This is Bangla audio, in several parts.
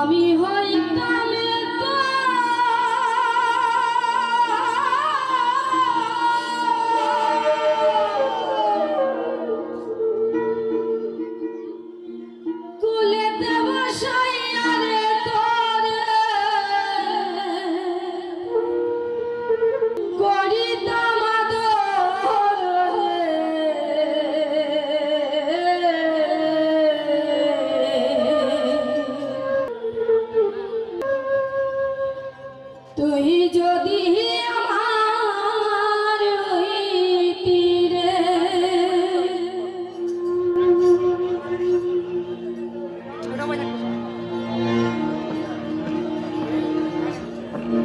আমি হইতাম তুলে দেব সাই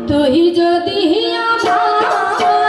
তুই যদি আমার